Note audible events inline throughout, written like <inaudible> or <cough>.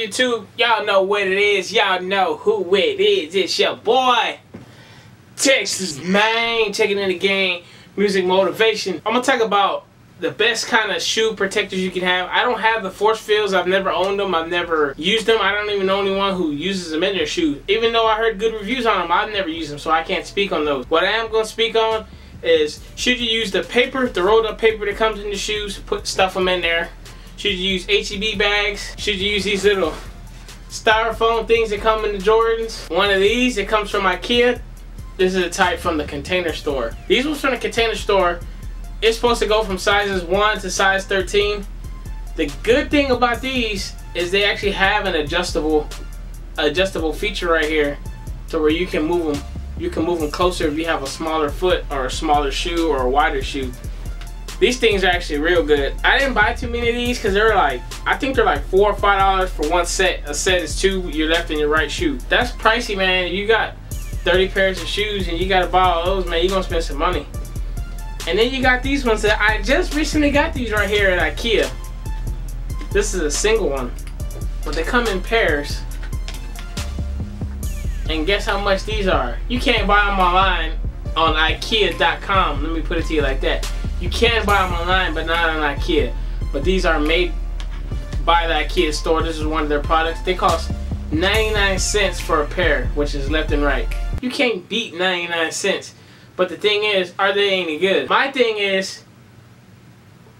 YouTube. Y'all know what it is. Y'all know who it is. It's your boy, TexazMane, taking in the game, music motivation. I'm gonna talk about the best kind of shoe protectors you can have. I don't have the force fields. I've never owned them. I've never used them. I don't even know anyone who uses them in their shoes. Even though I heard good reviews on them, I've never used them, so I can't speak on those. What I am gonna speak on is should you use the paper, the rolled up paper that comes in the shoes, put stuff them in there. Should you use HEB bags? Should you use these little styrofoam things that come in the Jordans? One of these, it comes from Ikea. This is a type from the container store. These ones from the container store, it's supposed to go from sizes 1 to size 13. The good thing about these is they actually have an adjustable adjustable feature right here to where you can move them you can move them closer if you have a smaller foot or a smaller shoe or a wider shoe. These things are actually real good. I didn't buy too many of these because they're like, I think they're like four or five dollars for one set. A set is two, your left and your right shoe. That's pricey, man. You got 30 pairs of shoes and you gotta buy all those, man. You're gonna spend some money. And then you got these ones that I just recently got these right here at Ikea. This is a single one, but they come in pairs. And guess how much these are? You can't buy them online on Ikea.com. Let me put it to you like that. You can buy them online, but not on Ikea. But these are made by the Ikea store. This is one of their products. They cost 99 cents for a pair, which is left and right. You can't beat 99 cents. But the thing is, are they any good? My thing is,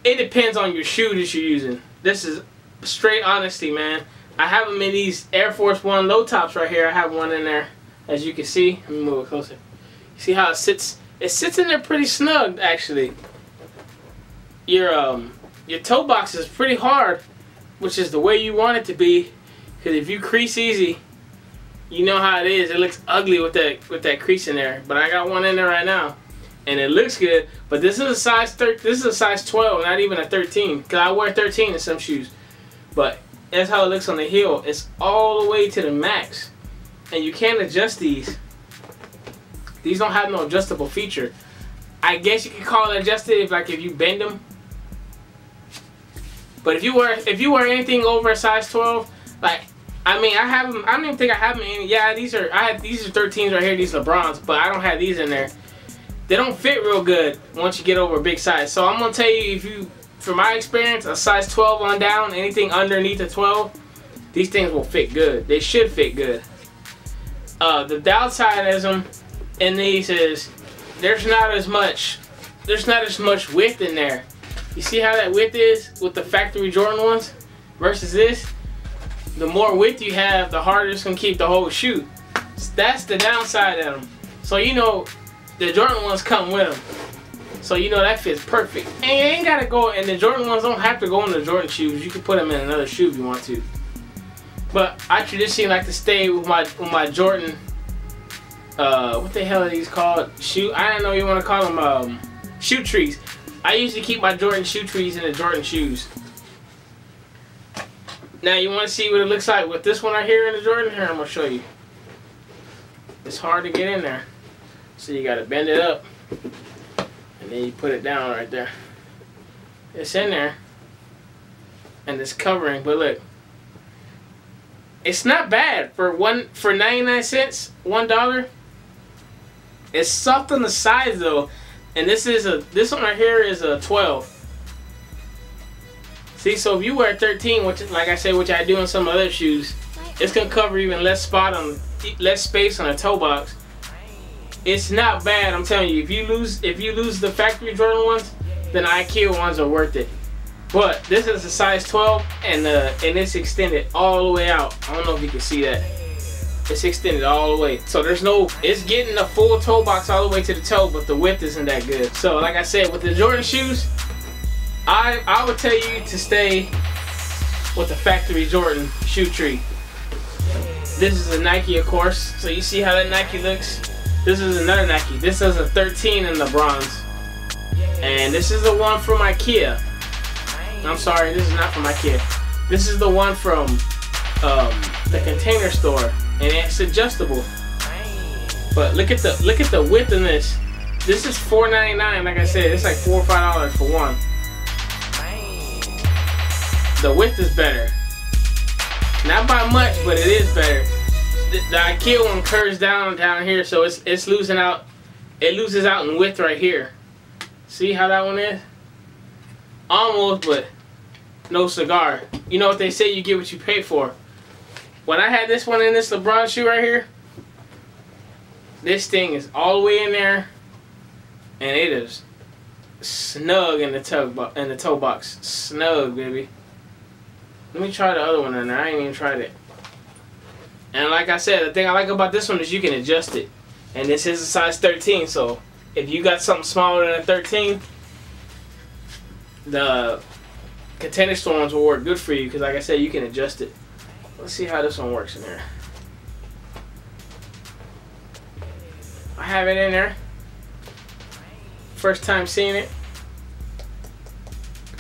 it depends on your shoe that you're using. This is straight honesty, man. I have them in these Air Force One low tops right here. I have one in there, as you can see. Let me move it closer. See how it sits? It sits in there pretty snug, actually. Your um, your toe box is pretty hard, which is the way you want it to be. Because if you crease easy, you know how it is. It looks ugly with that with that crease in there. But I got one in there right now, and it looks good. But this is a size thir This is a size 12, not even a 13. Cause I wear 13 in some shoes. But that's how it looks on the heel. It's all the way to the max, and you can't adjust these. These don't have no adjustable feature. I guess you could call it adjusted if like if you bend them. But if you wear if you wear anything over a size 12, like I mean I have them. I don't even think I have them in. Yeah, these are I have these are 13s right here. These LeBrons, but I don't have these in there. They don't fit real good once you get over a big size. So I'm gonna tell you if you, from my experience, a size 12 on down, anything underneath a 12, these things will fit good. They should fit good. Uh, the downside is them in these is there's not as much there's not as much width in there. You see how that width is with the factory Jordan ones versus this? The more width you have, the harder it's gonna keep the whole shoe. That's the downside of them. So you know, the Jordan ones come with them. So you know that fits perfect. And you ain't gotta go, and the Jordan ones don't have to go in the Jordan shoes. You can put them in another shoe if you want to. But I traditionally like to stay with my with my Jordan. Uh, what the hell are these called? Shoe? I don't know. You want to call them um, shoe trees. I usually keep my Jordan shoe trees in the Jordan shoes. Now you want to see what it looks like with this one right here in the Jordan? Here, I'm going to show you. It's hard to get in there. So you got to bend it up. And then you put it down right there. It's in there. And it's covering, but look. It's not bad for one for 99 cents, one dollar. It's soft on the sides though. And this is a this one right here is a 12. See, so if you wear 13, which like I said, which I do in some other shoes, it's gonna cover even less spot on less space on a toe box. It's not bad, I'm telling you. If you lose if you lose the factory Jordan ones, then IKEA ones are worth it. But this is a size 12 and uh, and it's extended all the way out. I don't know if you can see that. It's extended all the way. So there's no, it's getting a full toe box all the way to the toe, but the width isn't that good. So like I said, with the Jordan shoes, I, I would tell you to stay with the factory Jordan shoe tree. This is a Nike, of course. So you see how that Nike looks? This is another Nike. This is a 13 in LeBrons. And this is the one from Ikea. I'm sorry, this is not from Ikea. This is the one from um, the container store, and it's adjustable. But look at the look at the width in this. This is $4.99. Like I said, it's like four or five dollars for one. The width is better. Not by much, but it is better. The, the IKEA one curves down down here, so it's it's losing out. It loses out in width right here. See how that one is? Almost, but no cigar. You know what they say, you get what you pay for. When I had this one in this LeBron shoe right here, this thing is all the way in there, and it is snug in the toe in the toe box. Snug, baby. Let me try the other one in there. I ain't even tried it. And like I said, the thing I like about this one is you can adjust it. And this is a size 13, so if you got something smaller than a 13, the container store ones will work good for you because like I said, you can adjust it. Let's see how this one works in there. I have it in there. First time seeing it.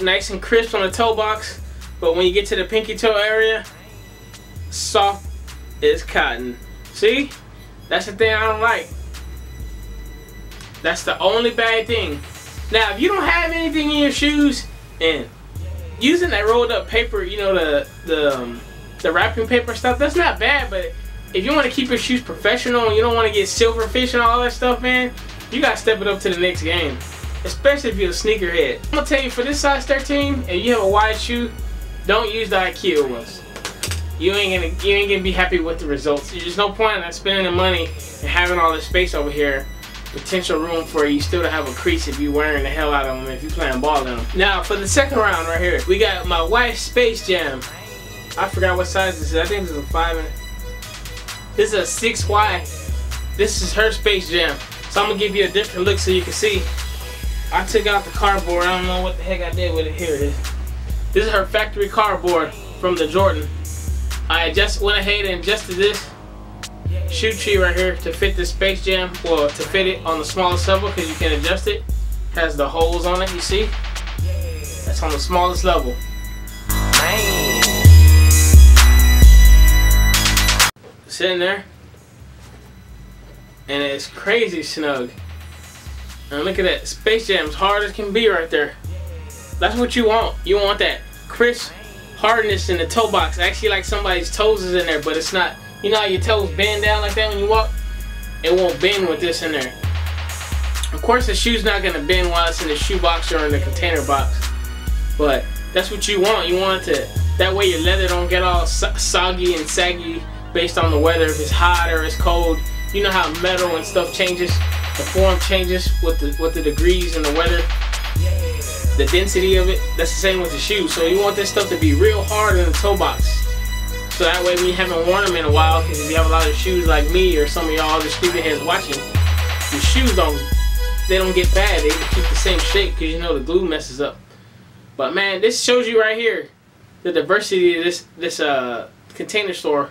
Nice and crisp on the toe box. But when you get to the pinky toe area, soft as cotton. See? That's the thing I don't like. That's the only bad thing. Now, if you don't have anything in your shoes, and using that rolled up paper, you know, the the um, the wrapping paper stuff, that's not bad. But if you want to keep your shoes professional and you don't want to get silverfish and all that stuff, man, you gotta step it up to the next game. Especially if you're a sneakerhead. I'm gonna tell you, for this size 13, and you have a wide shoe, don't use the IKEA ones. You ain't gonna you ain't gonna be happy with the results. There's no point in spending the money and having all this space over here. Potential room for you still to have a crease if you wearing the hell out of them if you playing ball in them. Now for the second round right here, we got my wife's Space Jam. I forgot what size this is. I think this is a five. And, this is a six Y. This is her Space Jam. So I'm gonna give you a different look so you can see. I took out the cardboard. I don't know what the heck I did with it. Here it is. This is her factory cardboard from the Jordan. I just went ahead and adjusted this shoe tree right here to fit the Space Jam, well, to fit it on the smallest level because you can adjust it. Has the holes on it, you see? That's on the smallest level. Sitting there. And it's crazy snug. And look at that. Space Jam's hard as can be right there. That's what you want. You want that crisp hardness in the toe box. Actually like somebody's toes is in there, but it's not. You know how your toes bend down like that when you walk? It won't bend with this in there. Of course the shoe's not gonna bend while it's in the shoe box or in the container box. But that's what you want. You want it to, that way your leather don't get all so soggy and saggy based on the weather. If it's hot or it's cold. You know how metal and stuff changes? The form changes with the, with the degrees and the weather the density of it, that's the same with the shoes. So you want this stuff to be real hard in the toe box. So that way you haven't worn them in a while, because if you have a lot of shoes like me or some of y'all the stupid heads watching, your shoes don't, they don't get bad. They keep the same shape because you know the glue messes up. But man, this shows you right here the diversity of this this uh container store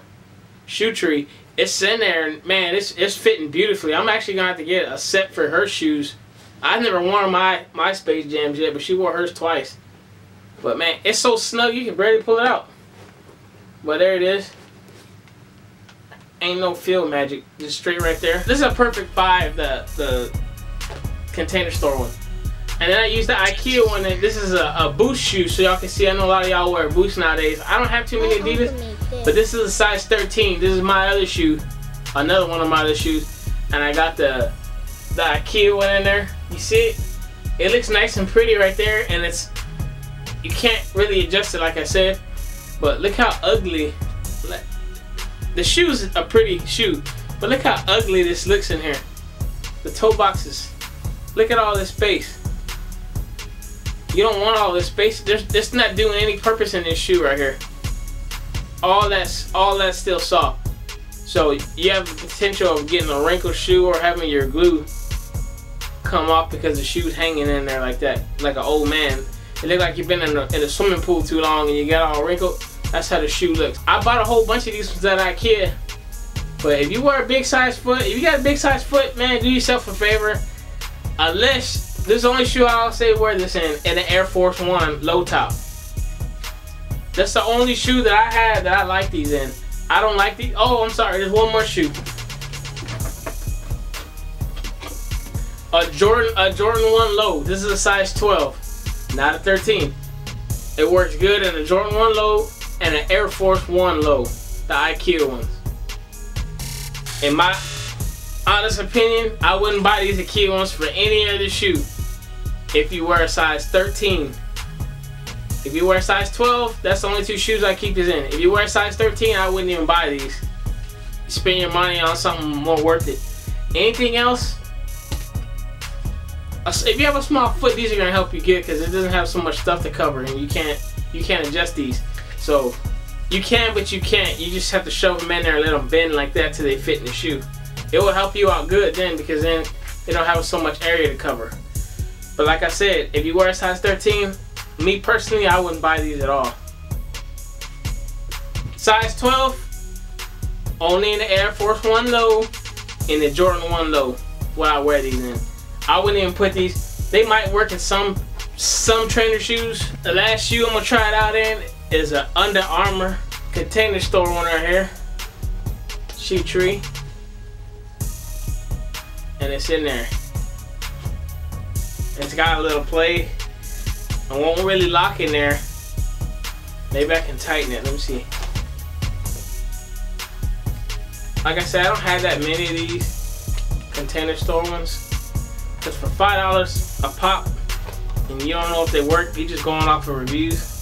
shoe tree. It's in there, and man, it's it's fitting beautifully. I'm actually gonna have to get a set for her shoes I've never worn my, my Space Jams yet, but she wore hers twice. But man, it's so snug you can barely pull it out. But there it is. Ain't no field magic. Just straight right there. This is a perfect five, the the container store one. And then I used the IKEA one. And this is a, a boost shoe, so y'all can see. I know a lot of y'all wear boots nowadays. I don't have too many Adidas, but this is a size 13. This is my other shoe, another one of my other shoes, and I got the the IKEA one in there. You see it? It looks nice and pretty right there, and it's you can't really adjust it like I said. But look how ugly. The shoe's a pretty shoe, but look how ugly this looks in here. The toe boxes. Look at all this space. You don't want all this space. There's, it's not doing any purpose in this shoe right here. All that's all that's still soft. So you have the potential of getting a wrinkled shoe or having your glue come off because the shoe's hanging in there like that, like an old man. It look like you've been in a, in a swimming pool too long and you got all wrinkled. That's how the shoe looks. I bought a whole bunch of these ones at IKEA. But if you wear a big size foot, if you got a big size foot, man, do yourself a favor. Unless, this is the only shoe I'll say wear this in, in the Air Force One low top. That's the only shoe that I had that I like these in. I don't like these. Oh, I'm sorry. There's one more shoe. a Jordan a Jordan 1 low. This is a size 12, not a 13. It works good in a Jordan 1 low and an Air Force One low, the IKEA ones. In my honest opinion, I wouldn't buy these IKEA ones for any other shoe if you wear a size 13. If you wear a size 12, that's the only two shoes I keep these in. If you wear a size 13, I wouldn't even buy these. Spend your money on something more worth it. Anything else, if you have a small foot, these are gonna help you get because it doesn't have so much stuff to cover, and you can't you can't adjust these. So you can, but you can't. You just have to shove them in there and let them bend like that till they fit in the shoe. It will help you out good then because then it don't have so much area to cover. But like I said, if you wear a size 13, me personally, I wouldn't buy these at all. Size 12, only in the Air Force One low, in the Jordan 1 low, what I wear these in. I wouldn't even put these. They might work in some some trainer shoes. The last shoe I'm gonna try it out in is an Under Armour container store one right here. Shoe tree. And it's in there. It's got a little play. I won't really lock in there. Maybe I can tighten it. Let me see. Like I said, I don't have that many of these container store ones. Because for $5 a pop, and you don't know if they work, you're just going off of reviews.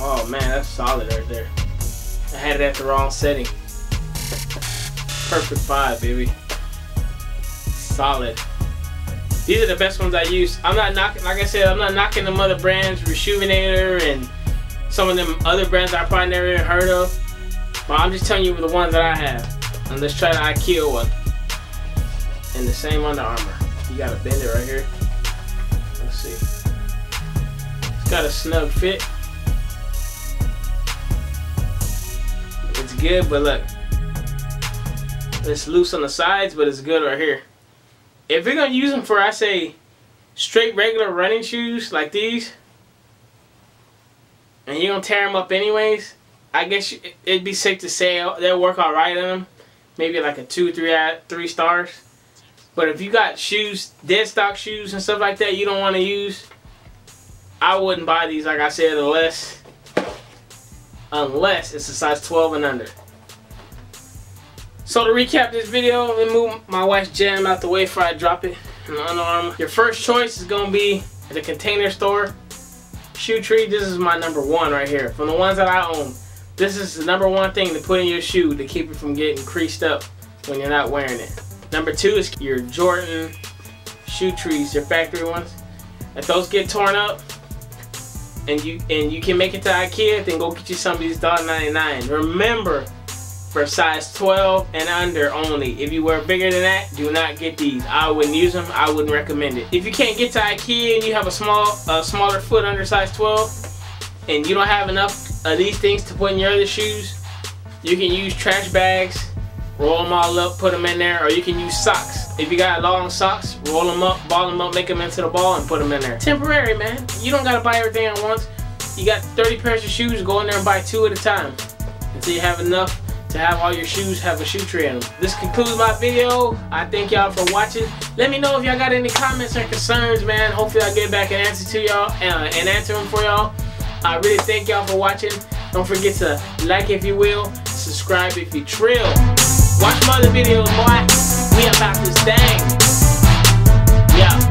Oh man, that's solid right there. I had it at the wrong setting. <laughs> Perfect five, baby. Solid. These are the best ones I use. I'm not knocking, like I said, I'm not knocking them other brands, Reshoevn8r and some of them other brands I probably never even heard of. But I'm just telling you the ones that I have. And let's try the IKEA one and the same Under Armour. You gotta bend it right here. Let's see. It's got a snug fit. It's good, but look. It's loose on the sides, but it's good right here. If you're gonna use them for, I say, straight regular running shoes like these, and you're gonna tear them up anyways, I guess it'd be safe to say oh, they'll work alright on them. Maybe like a two, three, uh, three stars. But if you got shoes, dead stock shoes and stuff like that you don't want to use, I wouldn't buy these like I said unless unless it's a size 12 and under. So to recap this video, let me move my wife's jam out the way before I drop it in. Your first choice is going to be the container store. Shoe tree, this is my number one right here. From the ones that I own, this is the number one thing to put in your shoe to keep it from getting creased up when you're not wearing it. Number two is your Jordan shoe trees, your factory ones. If those get torn up and you and you can make it to Ikea, then go get you some of these $1.99. Remember, for size 12 and under only. If you wear bigger than that, do not get these. I wouldn't use them. I wouldn't recommend it. If you can't get to Ikea and you have a small, a smaller foot under size 12, and you don't have enough of these things to put in your other shoes, you can use trash bags roll them all up, put them in there, or you can use socks. If you got long socks, roll them up, ball them up, make them into the ball, and put them in there. Temporary, man. You don't gotta buy everything at once. You got 30 pairs of shoes, go in there and buy two at a time until you have enough to have all your shoes have a shoe tray in them. This concludes my video. I thank y'all for watching. Let me know if y'all got any comments or concerns, man. Hopefully I'll get back and answer to y'all uh, and answer them for y'all. I really thank y'all for watching. Don't forget to like if you will, subscribe if you trill. Watch my other videos, boy. We about this thing. Yeah.